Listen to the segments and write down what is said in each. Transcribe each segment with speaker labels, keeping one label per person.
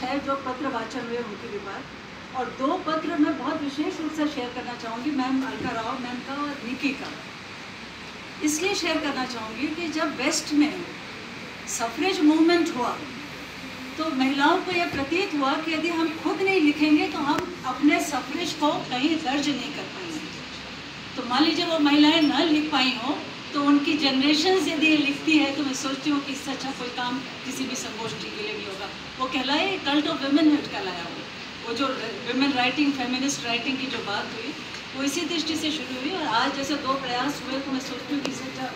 Speaker 1: छह जो पत्र वाचन हुए उनकी भी बात और दो पत्र मैं बहुत विशेष रूप से शेयर करना चाहूँगी मैम अलका राव मैम का और निकी का। इसलिए शेयर करना चाहूँगी कि जब वेस्ट में सफरेज मूवमेंट हुआ तो महिलाओं को यह प्रतीत हुआ कि यदि हम खुद नहीं लिखेंगे तो हम अपने सफरेज को कहीं दर्ज नहीं कर पाएँगे। तो मान लीजिए वो महिलाएँ न लिख पाई हों तो उनकी जनरेशन यदि ये लिखती है तो मैं सोचती हूँ कि इससे अच्छा कोई काम किसी भी संगोष्ठी के लिए नहीं होगा। वो कहलाए कल्ट ऑफ़ वुमेन हेड कहलाया वो। वो जो वेमेन राइटिंग फेमिनिस्ट राइटिंग की जो बात हुई, वो इसी दृष्टि से शुरू हुई और आज जैसे दो प्रयास हुए तो मैं सोचती हूँ कि इससे अच्छा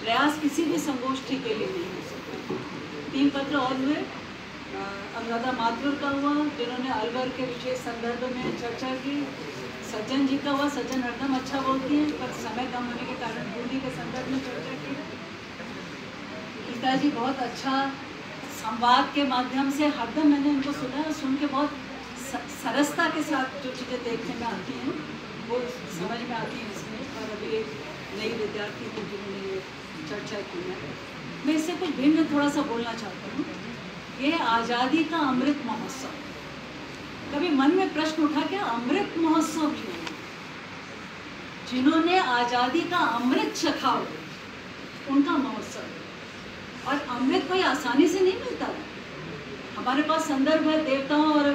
Speaker 1: प्रयास किसी भी संगोष्ठी के लिए नहीं हो सकता। तीन पत्र और हुए। अनुराधा माथुर का हुआ, जिन्होंने अलवर के विशेष संदर्भ में चर्चा की। सज्जन जी का हुआ, सज्जन हरदम अच्छा बोलती हैं, पर समय कम होने के कारण बूंदी के संदर्भ में चर्चा की। गीता जी बहुत अच्छा संवाद के माध्यम से हरदम मैंने उनको सुना और सुन के बहुत सरसता के साथ जो चीज़ें देखने में आती हैं, वो समझ में आती हैं इसमें, और अभी एक नई विद्यार्थी को जिन्होंने ये चर्चा की है। मैं इससे कुछ भिन्न थोड़ा सा बोलना चाहता हूँ। ये आज़ादी का अमृत महोत्सव। कभी मन में प्रश्न उठा क्या अमृत महोत्सव क्यों जिन्होंने आज़ादी का अमृत चखा हो, उनका महोत्सव और अमृत कोई आसानी से नहीं मिलता। हमारे पास संदर्भ है, देवताओं और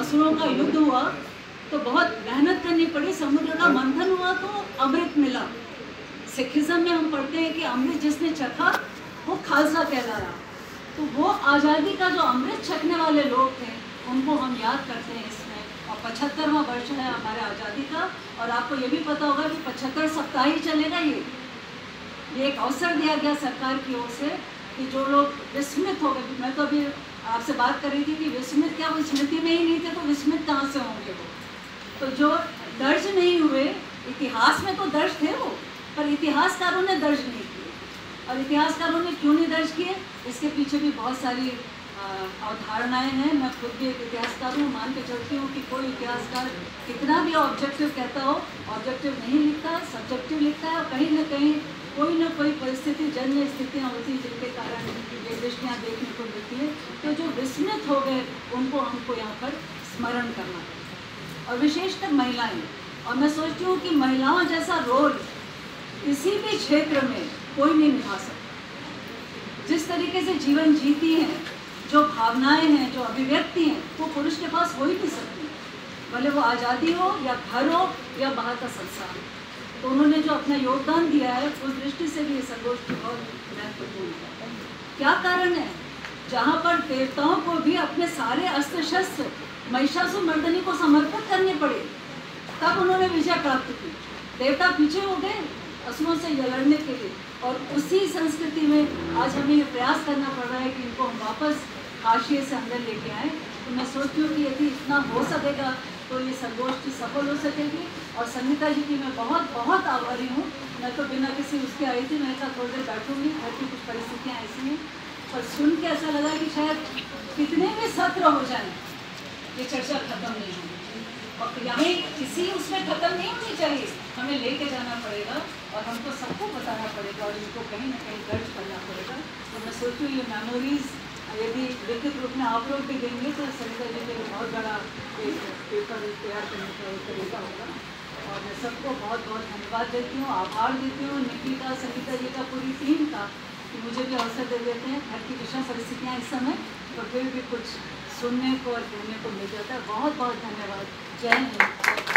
Speaker 1: असुरों का युद्ध हुआ तो बहुत मेहनत करनी पड़ी। समुद्र का मंथन हुआ तो अमृत मिला। सिखिज्म में हम पढ़ते हैं कि अमृत जिसने चखा, वो खालसा कहलाया। तो वो आज़ादी का जो अमृत छकने वाले लोग थे उनको हम याद करते हैं इसमें। और पचहत्तरवा वर्ष है हमारे आज़ादी का, और आपको ये भी पता होगा कि पचहत्तर सप्ताह ही चलेगा ये। ये एक अवसर दिया गया सरकार की ओर से कि जो लोग विस्मित हो गए। मैं तो अभी आपसे बात कर रही थी कि विस्मित क्या वो स्मृति में ही नहीं थे तो विस्मित कहाँ से होंगे वो? तो जो दर्ज नहीं हुए, इतिहास में तो दर्ज थे वो, पर इतिहासकारों ने दर्ज नहीं किए। और इतिहासकारों ने क्यों नहीं दर्ज किए? इसके पीछे भी बहुत सारी अवधारणाएँ हैं, मैं खुद भी एक इतिहासकार हूँ, मान के चलती हूँ कि कोई इतिहासकार कितना भी ऑब्जेक्टिव कहता हो ऑब्जेक्टिव नहीं लिखता सब्जेक्टिव लिखता है और कहीं ना कहीं कोई ना कोई परिस्थिति, जन्य स्थितियाँ होती हैं जिनके कारण ये दृष्टियाँ देखने को मिलती है। तो जो विस्मृत हो गए, उनको हमको यहाँ पर स्मरण करना और विशेषकर महिलाएँ। और मैं सोचती हूँ कि महिलाओं जैसा रोल किसी भी क्षेत्र में कोई नहीं निभा सकता। जिस तरीके से जीवन जीती हैं जो भावनाएँ हैं, जो अभिव्यक्ति हैं, वो पुरुष के पास हो ही नहीं सकती। भले वो आज़ादी हो या घर हो या बाहर का संसार तो उन्होंने जो अपना योगदान दिया है, उस दृष्टि से भी ये संगोष्ठी बहुत महत्वपूर्ण है। क्या कारण है? जहाँ पर देवताओं को भी अपने सारे अस्त्र शस्त्र महिषासु मर्दनी को समर्पित करने पड़े, तब उन्होंने विजय प्राप्त की। देवता पीछे हो गए असुरों से लड़ने के लिए। और उसी संस्कृति में आज हमें ये प्रयास करना पड़ रहा है कि इनको हम वापस हाशिए से अंदर लेके आए। तो मैं सोचती हूँ कि यदि इतना हो सकेगा तो ये संगोष्ठी सफल हो सकेगी। और संगीता जी की मैं बहुत बहुत आभारी हूँ। मैं तो बिना किसी उसके आई थी, मैं कहा थोड़ी देर बैठूँगी। घर की कुछ परिस्थितियाँ ऐसी हैं। पर सुन के ऐसा लगा कि शायद कितने भी सत्र हो जाए, ये चर्चा खत्म नहीं होगी और यहाँ किसी उसमें खत्म नहीं होनी चाहिए। हमें लेके जाना पड़ेगा। और हमको सबको बताना पड़ेगा और इनको कहीं ना कहीं दर्ज करना पड़ेगा। तो मैं सोचूँ ये मेमोरीज़ यदि लिखित रूप में आप लोग भी देंगे तो सरिता जी के लिए बहुत बड़ा पेपर तैयार करने का एक तरीका होगा। और मैं सबको बहुत बहुत धन्यवाद देती हूँ, आभार देती हूँ निकी का संगीता जी का पूरी टीम का, कि मुझे भी अवसर दे देते हैं। घर की विषम परिस्थितियाँ इस समय तो फिर भी कुछ सुनने को और कहने को मिल जाता है। बहुत बहुत धन्यवाद। जय हिंद।